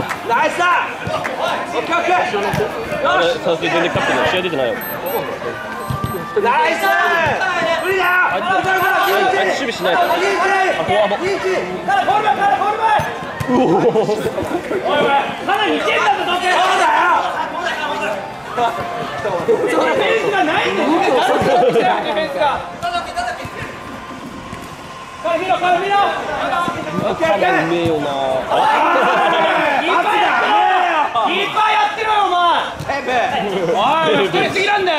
オッケーオッケーあれサウス全然勝ってない。試合出てないよナイス無理だよあ守備しないからあフォアもいい位置からボール前からボール前うおおおいかなり似てんだぞ時計そうだよディフェンスがないんだよディフェンスがから見ろから見ろオッケーオッケーうめえよなああ、ストレスいらんだよ。